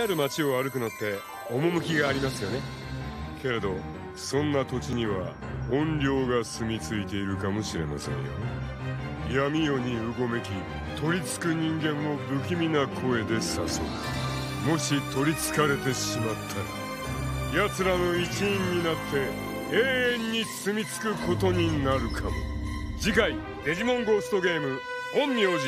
ある街を歩くのって趣がありますよね。けれどそんな土地には怨霊が住み着いているかもしれませんよ。闇夜にうごめき取りつく人間を不気味な声で誘う。もし取りつかれてしまったら奴らの一員になって永遠に住み着くことになるかも。次回デジモンゴーストゲーム陰陽師